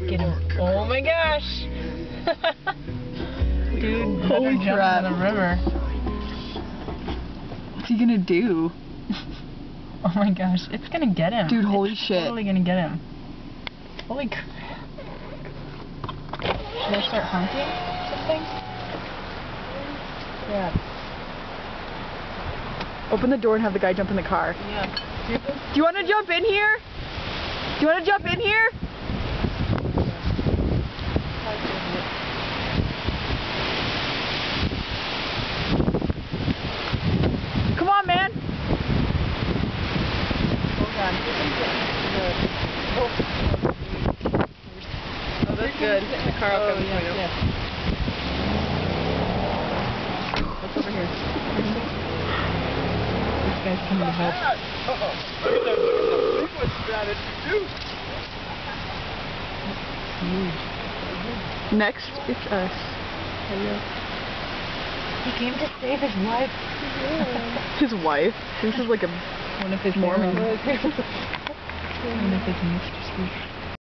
Get him. Oh my gosh. Dude, Holy crap. in the river. What's he gonna do? Oh my gosh, it's gonna get him. Dude, holy it's shit. totally gonna get him. Holy crap. Should I start honking something? Yeah. Open the door and have the guy jump in the car. Yeah. Do you want to jump in here? Do you want to jump in here? Come on, man. Hold on. Oh, that's good. The car will oh, come yeah, yeah. What's over here? This guy's coming to help. Huge. Next, it's us. He came to save his wife. His wife. This is like a One of his Mormon. One of his mistresses.